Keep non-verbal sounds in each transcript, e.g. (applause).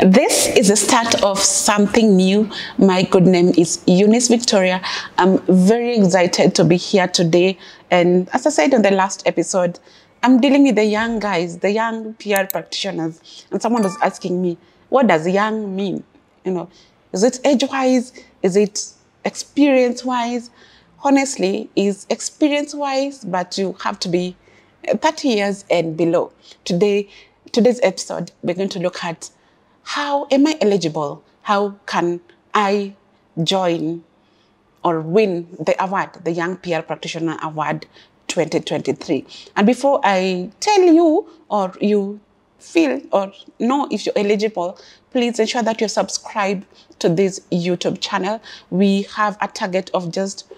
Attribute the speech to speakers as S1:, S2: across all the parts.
S1: This is the start of something new. My good name is Eunice Victoria. I'm very excited to be here today. And as I said in the last episode, I'm dealing with the young guys, the young PR practitioners. And someone was asking me, what does young mean? You know, is it age-wise? Is it experience-wise? Honestly, is experience-wise, but you have to be 30 years and below. Today, today's episode, we're going to look at how am I eligible? How can I join or win the award, the Young PR Practitioner Award 2023? And before I tell you or you feel or know if you're eligible, please ensure that you subscribe to this YouTube channel. We have a target of just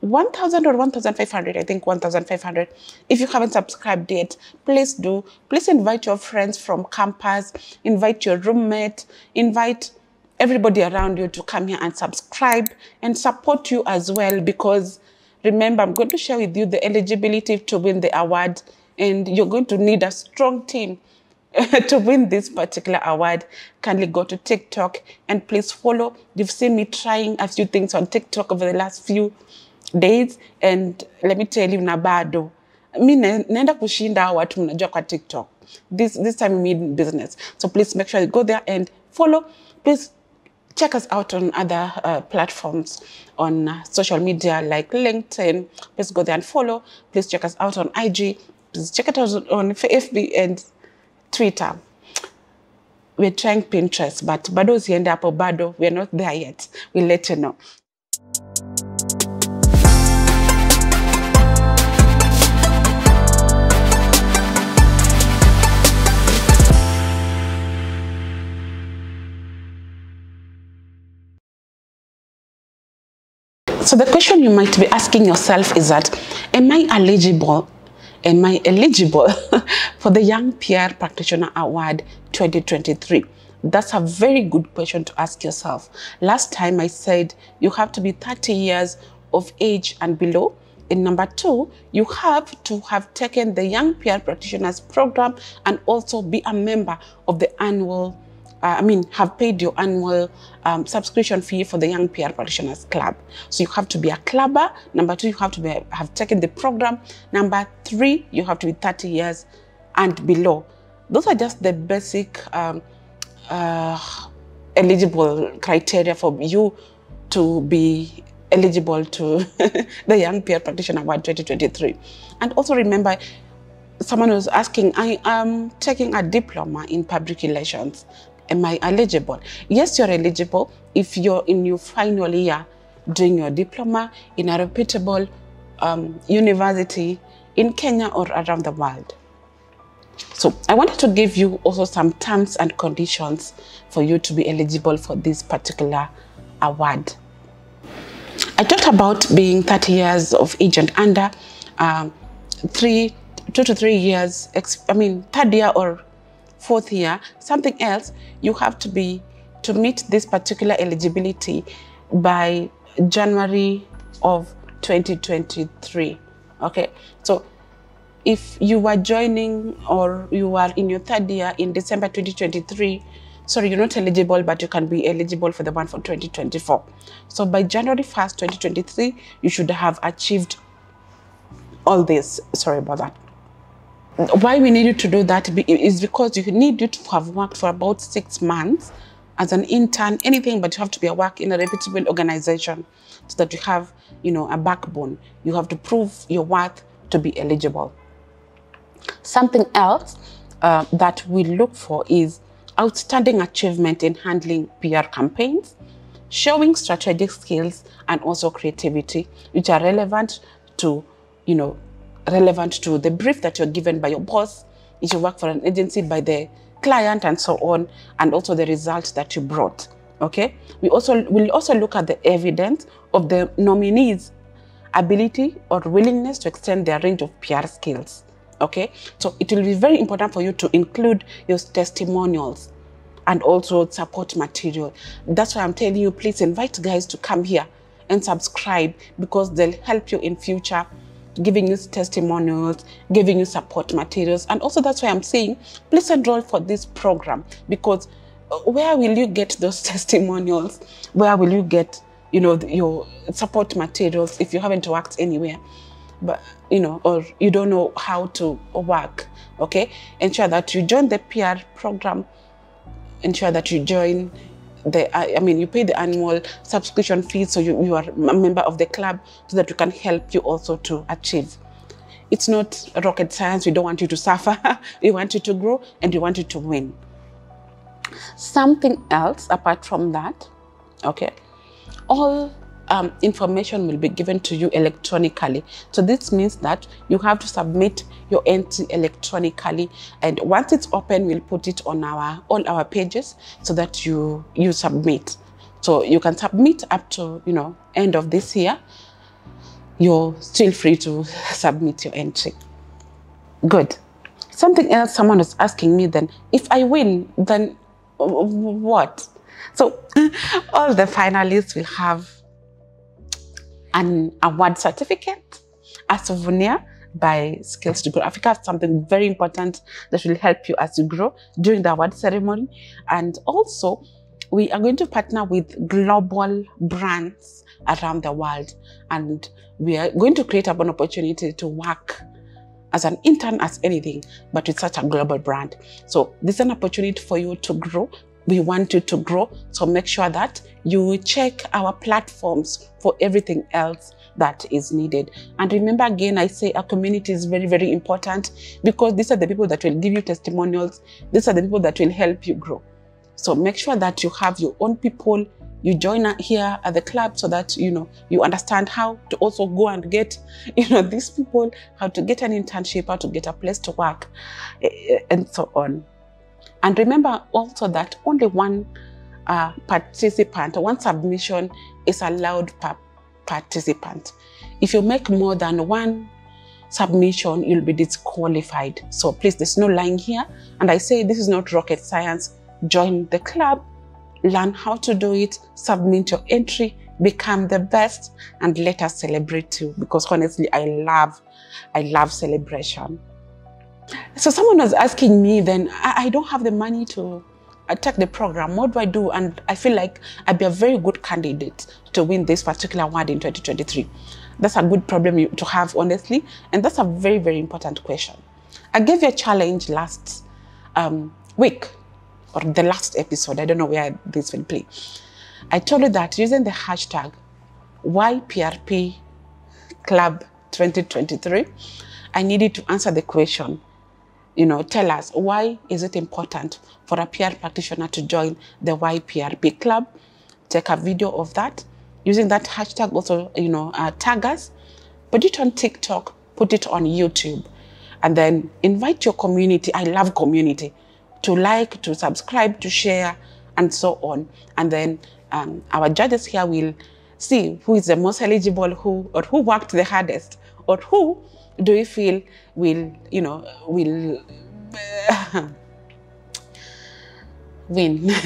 S1: 1000 or 1500 i think 1500 if you haven't subscribed yet please do. Please invite your friends from campus invite your roommate invite everybody around you to come here and subscribe and support you as well because remember i'm going to share with you the eligibility to win the award and you're going to need a strong team (laughs) to win this particular award, kindly go to TikTok and please follow. You've seen me trying a few things on TikTok over the last few days and let me tell you na bado mi naenda kushinda watu mnajua kwa TikTok. This, this time we mean business. So please make sure you go there and follow. Please check us out on other uh, platforms on uh, social media like LinkedIn. Please go there and follow. Please check us out on IG. Please check it out on FB and Twitter. We're trying Pinterest, but bado usiende hapo bado. We're not there yet. We'll let you know. So the question you might be asking yourself is that, am I eligible? Am I eligible (laughs) for the Young PR Practitioner Award 2023? That's a very good question to ask yourself. Last time I said you have to be 30 years of age and below. In number two, you have to have taken the Young PR Practitioners Program and also be a member of the annual uh, I mean, have paid your annual um, subscription fee for the Young PR Practitioners Club. So you have to be a clubber. Number two, you have to be, have taken the program. Number three, you have to be 30 years and below. Those are just the basic um, uh, eligible criteria for you to be eligible to (laughs) the Young PR Practitioner Award 2023. And also remember, someone was asking, I am taking a diploma in public relations am I eligible? Yes, you're eligible if you're in your final year doing your diploma in a reputable um, university in Kenya or around the world. So I wanted to give you also some terms and conditions for you to be eligible for this particular award. I talked about being 30 years of age and under, um, three, two to three years, I mean, third year or fourth year, something else, you have to be, to meet this particular eligibility by January of 2023. Okay, so if you were joining or you are in your third year in December 2023, sorry, you're not eligible, but you can be eligible for the one for 2024. So by January 1st, 2023, you should have achieved all this. Sorry about that why we need you to do that is because you need you to have worked for about six months as an intern, anything, but you have to be a work in a reputable organization so that you have, you know, a backbone. You have to prove your worth to be eligible. Something else uh, that we look for is outstanding achievement in handling PR campaigns, showing strategic skills and also creativity, which are relevant to, you know, relevant to the brief that you're given by your boss, if you work for an agency, by the client and so on, and also the results that you brought. Okay. We also will also look at the evidence of the nominees' ability or willingness to extend their range of PR skills. Okay. So it will be very important for you to include your testimonials and also support material. That's why I'm telling you, please invite guys to come here and subscribe because they'll help you in future giving you testimonials, giving you support materials. And also that's why I'm saying, please enroll for this program because uh, where will you get those (laughs) testimonials? Where will you get, you know, your support materials if you haven't worked anywhere? But, you know, or you don't know how to work, okay? Ensure that you join the PR program. Ensure that you join the, I mean, you pay the annual subscription fee, so you, you are a member of the club so that we can help you also to achieve. It's not rocket science. We don't want you to suffer. (laughs) we want you to grow and we want you to win. Something else apart from that, okay, all um, information will be given to you electronically. So this means that you have to submit your entry electronically. And once it's open, we'll put it on our all our pages so that you you submit. So you can submit up to you know end of this year. You're still free to submit your entry. Good. Something else someone was asking me then, if I win, then what? So (laughs) all the finalists will have an award certificate, a souvenir by Skills to Grow Africa, something very important that will help you as you grow during the award ceremony. And also, we are going to partner with global brands around the world. And we are going to create an opportunity to work as an intern as anything, but with such a global brand. So this is an opportunity for you to grow we want you to grow. So make sure that you check our platforms for everything else that is needed. And remember again, I say our community is very, very important because these are the people that will give you testimonials. These are the people that will help you grow. So make sure that you have your own people. You join here at the club so that you know you understand how to also go and get (laughs) you know these people, how to get an internship, how to get a place to work, eh, eh, and so on. And remember also that only one uh, participant, one submission is allowed per participant. If you make more than one submission, you'll be disqualified. So please, there's no lying here. And I say this is not rocket science. Join the club, learn how to do it, submit your entry, become the best, and let us celebrate you. Because honestly, I love, I love celebration. So someone was asking me then, I, I don't have the money to take the program. What do I do? And I feel like I'd be a very good candidate to win this particular award in 2023. That's a good problem to have, honestly. And that's a very, very important question. I gave you a challenge last um, week or the last episode. I don't know where this will play. I told you that using the hashtag YPRP Club 2023, I needed to answer the question you know, tell us why is it important for a PR practitioner to join the YPRP club? Take a video of that. Using that hashtag also, you know, uh, tag us. Put it on TikTok, put it on YouTube. And then invite your community. I love community. To like, to subscribe, to share, and so on. And then um, our judges here will see who is the most eligible, who or who worked the hardest, or who do you feel will, you know, will (laughs) win? (laughs)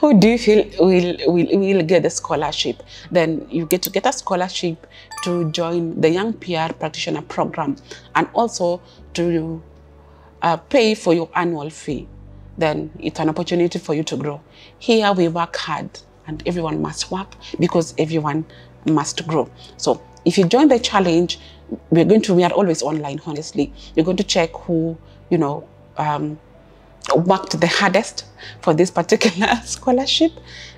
S1: Who do you feel will, will, will get the scholarship? Then you get to get a scholarship to join the Young PR Practitioner Program and also to uh, pay for your annual fee. Then it's an opportunity for you to grow. Here we work hard and everyone must work because everyone must grow. So if you join the challenge, we're going to, we are always online, honestly. You're going to check who, you know, um, worked the hardest for this particular (laughs) scholarship,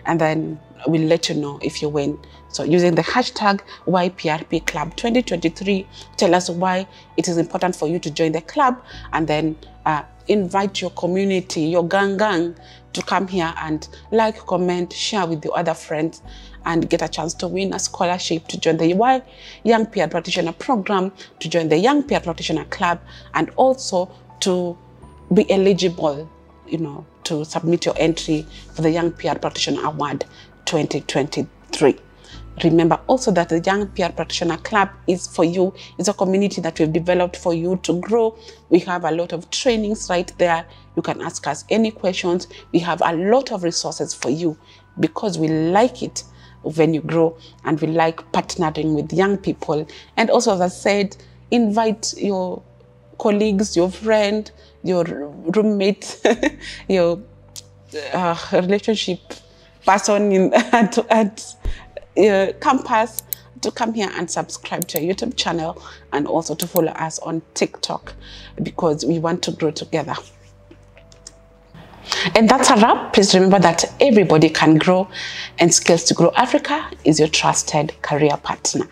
S1: and then we'll let you know if you win. So using the hashtag YPRP Club 2023, tell us why it is important for you to join the club, and then uh, invite your community, your gang gang, to come here and like, comment, share with your other friends, and get a chance to win a scholarship to join the Young PR Practitioner Program, to join the Young PR Practitioner Club, and also to be eligible, you know, to submit your entry for the Young PR Practitioner Award 2023. Remember also that the Young PR Practitioner Club is for you. It's a community that we've developed for you to grow. We have a lot of trainings right there. You can ask us any questions. We have a lot of resources for you because we like it when you grow and we like partnering with young people. And also, as I said, invite your colleagues, your friend, your roommate, (laughs) your uh, relationship person in, (laughs) at, at uh, campus to come here and subscribe to our YouTube channel and also to follow us on TikTok because we want to grow together. And that's a wrap. Please remember that everybody can grow and Skills to Grow Africa is your trusted career partner.